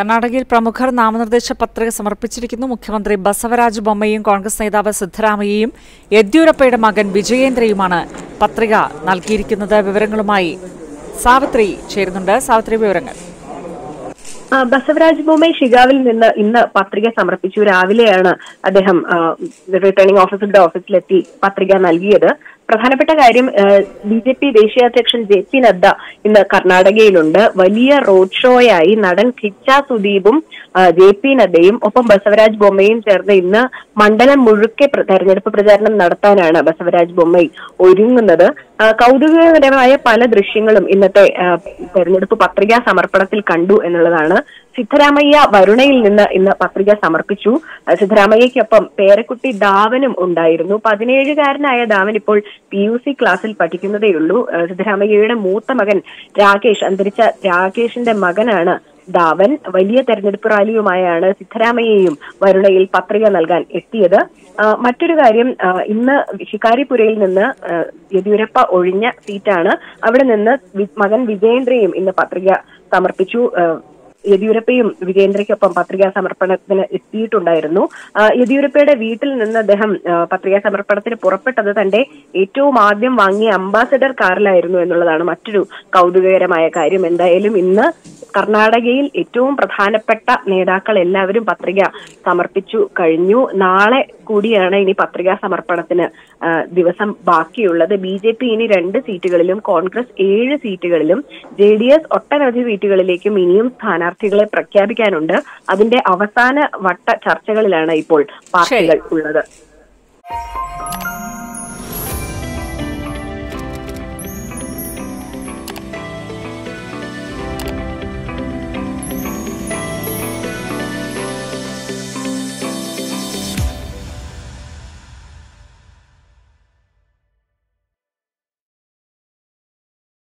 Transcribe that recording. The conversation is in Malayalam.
കർണാടകയിൽ പ്രമുഖർ നാമനിർദ്ദേശ പത്രിക സമർപ്പിച്ചിരിക്കുന്നു. മുഖ്യമന്ത്രി ബസവരാജ് ബൊമ്മയും കോൺഗ്രസ് നേതാവ് സിദ്ധരാമയ്യയും യെദ്യൂരപ്പയുടെ മകൻ വിജയേന്ദ്രയുമാണ് പത്രിക നൽകിയിരിക്കുന്നത്. വിവരങ്ങളുമായി സാവിത്രി ചേരുന്നുണ്ട്. സാവിത്രി വിവരങ്ങൾ. ബസവരാജ് ബൊമ്മൈ ഷിഗാവിൽ നിന്ന് ഇന്ന് പത്രിക സമർപ്പിച്ചു. രാവിലെയാണ് അദ്ദേഹം റിട്ടേണിംഗ് ഓഫീസറുടെ ഓഫീസിലെത്തി പത്രിക നൽകിയത്. പ്രധാനപ്പെട്ട കാര്യം ബി ജെ പി ദേശീയ അധ്യക്ഷൻ ജെ പി നദ്ദ ഇന്ന് കർണാടകയിലുണ്ട്. വലിയ റോഡ് ഷോയായി നടൻ കിച്ച സുദീപും ജെ പി നദ്ദയും ഒപ്പം ബസവരാജ് ബൊമ്മയും ചേർന്ന് ഇന്ന് മണ്ഡലം മുഴുക്കെ തെരഞ്ഞെടുപ്പ് പ്രചാരണം നടത്താനാണ് ബസവരാജ് ബൊമ്മൈ ഒരുങ്ങുന്നത്. കൗതുകകരമായ പല ദൃശ്യങ്ങളും ഇന്നത്തെ തെരഞ്ഞെടുപ്പ് പത്രികാ സമർപ്പണത്തിൽ കണ്ടു എന്നുള്ളതാണ്. സിദ്ധരാമയ്യ വരുണയിൽ നിന്ന് ഇന്ന് പത്രിക സമർപ്പിച്ചു. സിദ്ധരാമയ്യക്കൊപ്പം പേരക്കുട്ടി ദാവനും ഉണ്ടായിരുന്നു. പതിനേഴുകാരനായ ദാവൻ ഇപ്പോൾ പി യു സി ക്ലാസ്സിൽ പഠിക്കുന്നതേയുള്ളൂ സിദ്ധരാമയ്യയുടെ മൂത്ത മകൻ രാകേഷ് അന്തരിച്ച രാകേഷിന്റെ മകനാണ് ദാവൻ വലിയ തെരഞ്ഞെടുപ്പ് റാലിയുമായാണ് സിദ്ധരാമയ്യയും വരുണയിൽ പത്രിക നൽകാൻ എത്തിയത്. മറ്റൊരു കാര്യം ഇന്ന് ശിക്കാരിപുരയിൽ നിന്ന് യെദ്യൂരപ്പ ഒഴിഞ്ഞ സീറ്റാണ്. അവിടെ നിന്ന് മകൻ വിജയേന്ദ്രയും ഇന്ന് പത്രിക സമർപ്പിച്ചു. യെദ്യൂരപ്പയും വിജയേന്ദ്രയ്ക്കൊപ്പം പത്രികാ സമർപ്പണത്തിന് എത്തിയിട്ടുണ്ടായിരുന്നു. യെദ്യൂരപ്പയുടെ വീട്ടിൽ നിന്ന് അദ്ദേഹം പത്രികാ സമർപ്പണത്തിന് പുറപ്പെട്ടത് തന്റെ ഏറ്റവും ആദ്യം വാങ്ങിയ അംബാസഡർ കാറിലായിരുന്നു എന്നുള്ളതാണ് മറ്റൊരു കൗതുകകരമായ കാര്യം. എന്തായാലും ഇന്ന് കർണാടകയിൽ ഏറ്റവും പ്രധാനപ്പെട്ട നേതാക്കൾ എല്ലാവരും പത്രിക സമർപ്പിച്ചു കഴിഞ്ഞു. നാളെ കൂടിയാണ് ഇനി പത്രികാ സമർപ്പണത്തിന് ദിവസം ബാക്കിയുള്ളത്. ബി ജെ പി ഇനി രണ്ട് സീറ്റുകളിലും കോൺഗ്രസ് ഏഴ് സീറ്റുകളിലും ജെ ഡി എസ് ഒട്ടനവധി സീറ്റുകളിലേക്കും ഇനിയും സ്ഥാനാർത്ഥികളെ പ്രഖ്യാപിക്കാനുണ്ട്. അതിന്റെ അവസാന വട്ട ചർച്ചകളിലാണ് ഇപ്പോൾ പാർട്ടികൾ ഉള്ളത്.